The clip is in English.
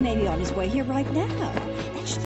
Maybe on his way here right now.